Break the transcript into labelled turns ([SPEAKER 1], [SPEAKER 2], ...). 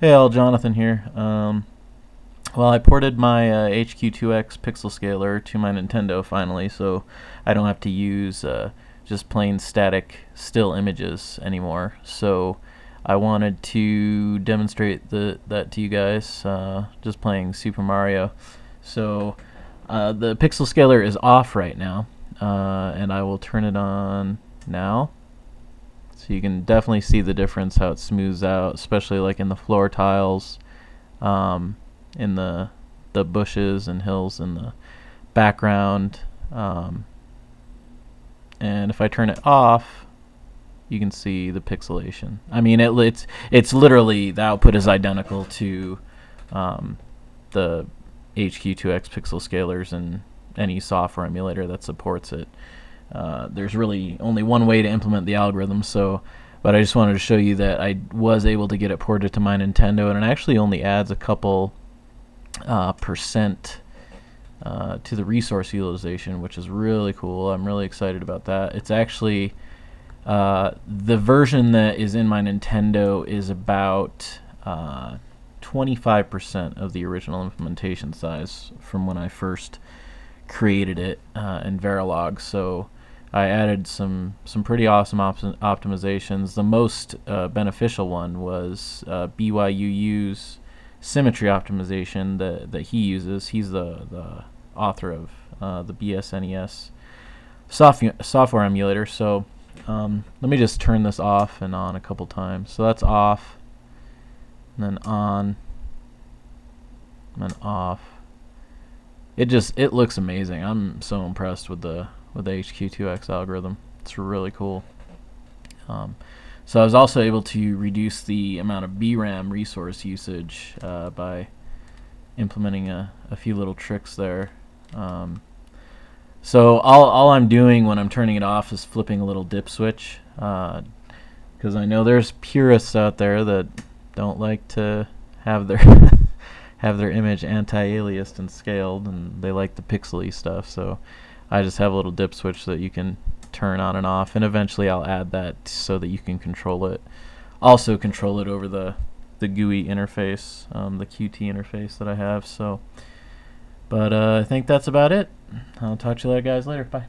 [SPEAKER 1] Hey all, Jonathan here. Um, well, I ported my uh, HQ2X pixel scaler to my Nintendo finally, so I don't have to use uh, just plain static still images anymore. So I wanted to demonstrate the, that to you guys, uh, just playing Super Mario. So uh, the pixel scaler is off right now, uh, and I will turn it on now. So you can definitely see the difference how it smooths out, especially like in the floor tiles, um, in the the bushes and hills in the background. Um, and if I turn it off, you can see the pixelation. I mean, it, it's it's literally the output is identical to um, the HQ2X pixel scalers and any software emulator that supports it. Uh, there's really only one way to implement the algorithm, so but I just wanted to show you that I was able to get it ported to my Nintendo, and it actually only adds a couple uh, percent uh, to the resource utilization, which is really cool. I'm really excited about that. It's actually uh, the version that is in my Nintendo is about 25% uh, of the original implementation size from when I first created it uh, in Verilog. So I added some some pretty awesome op optimizations. The most uh, beneficial one was uh, BYUU's symmetry optimization that that he uses. He's the the author of uh, the BSNES soft software emulator. So um, let me just turn this off and on a couple times. So that's off, and then on, and then off. It just it looks amazing. I'm so impressed with the with the HQ2X algorithm. It's really cool. Um, so I was also able to reduce the amount of BRAM resource usage uh, by implementing a, a, few little tricks there. Um, so all, all I'm doing when I'm turning it off is flipping a little dip switch because uh, I know there's purists out there that don't like to have their have their image anti-aliased and scaled and they like the pixely stuff so I just have a little dip switch that you can turn on and off and eventually I'll add that so that you can control it. Also control it over the the GUI interface um, the Qt interface that I have so. But uh, I think that's about it. I'll talk to you guys later. Bye